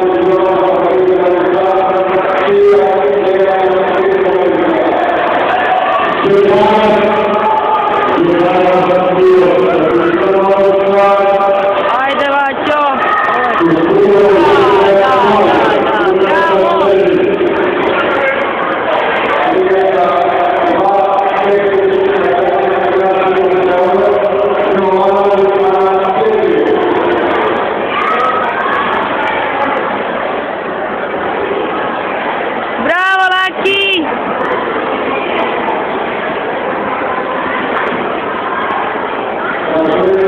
Thank you. Amen.